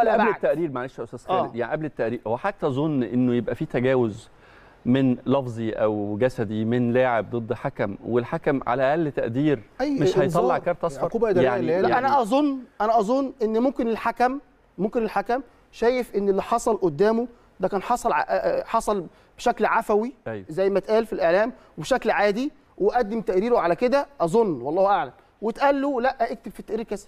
ولا قبل بعد التقرير معلش يا أستاذ آه. خالد يعني قبل التقرير هو حضرتك تظن إنه يبقى في تجاوز من لفظي أو جسدي من لاعب ضد حكم والحكم على أقل تقدير أي مش هيطلع. كارت أصفر هي- لا يعني أنا أظن أنا أظن إن ممكن الحكم ممكن الحكم شايف إن اللي حصل قدامه ده كان حصل ع- آه، حصل بشكل عفوي أيوة. زي ما اتقال في الإعلام وبشكل عادي وقدم تقريره على كده أظن والله أعلم واتقال له لا اكتب في التقرير كذا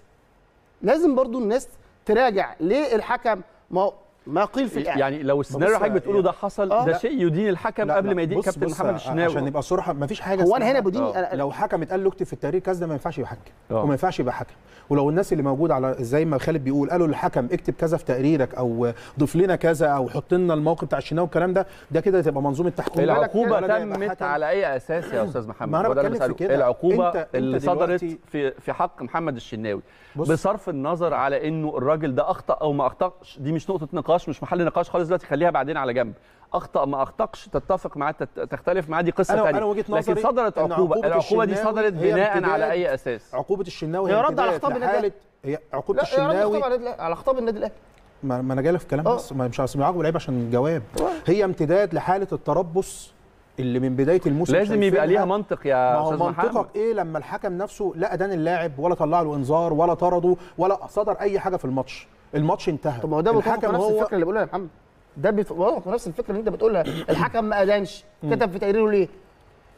لازم برضو الناس تراجع ليه الحكم؟ ما ما قيل في الاعلام يعني لو السيناريو حضرتك بتقوله ده حصل آه. ده. شيء يدين الحكم لا، قبل لا، ما يدين كابتن بص محمد عشان الشناوي نبقى صراحة مفيش حاجة هو أنا هنا بديني آه. أنا لو حكم اتقال له اكتب في التقرير كذا ده ما ينفعش يبقى حكم آه. وما ينفعش يبقى حكم ولو الناس اللي موجوده على زي ما خالد بيقول قالوا للحكم اكتب كذا في تقريرك أو ضيف لنا كذا أو حط لنا الموقف بتاع الشناوي والكلام ده ده كده تبقى منظومة تحكيم العقوبة تمت. على أي أساس يا أستاذ محمد ما بتكلم في بسأله. كده. العقوبة اللي صدرت في في حق محمد الشناوي بص. بصرف النظر على إنه الراجل ده أخطأ أو ما أخطأش دي مش نقطة نقاش مش محل نقاش خالص دلوقتي خليها بعدين على جنب. أخطأ ما أخطأش تتفق معاه تختلف معاه دي قصة أنا- ثانية أنا لكن صدرت إن عقوبه عقوبة العقوبة دي صدرت بناء على أي أساس؟ عقوبة الشناوي هي رد على خطاب النادي لحالة- هي عقوبة لا الشناوي على خطاب النادي الأهلي. ما أنا جاي في الكلام آه. بس ما مش عايز يعاقب لعيب عشان الجواب هي امتداد لحالة التربص اللي من بداية الموسم لازم يبقى. ليها منطق ما يا هو أستاذ محمد. منطقك إيه لما الحكم نفسه لا أدان اللاعب ولا طلع له إنذار ولا طرده ولا صدر أي حاجة في الماتش؟ الماتش انتهى طب ما هو ده الحكم نفس هو الفكرة اللي بقولها يا محمد ده بيتوافق مع نفس الفكرة اللي انت بتقولها الحكم ما ادانش كتب في تقريره ليه؟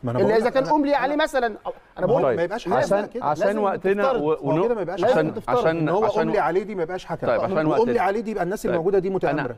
ما أنا إلا إذا كان املي عليه مثلا أنا بقول ما يبقاش حسن عشان كده. عشان وقتنا تفترض. و... ما هو كده ما يبقاش عشان عشان إن هو املي عليه دي ما يبقاش حكم طيب، عشان املي وقتنا. عليه دي يبقى الناس طيب. موجوده دي متآمرة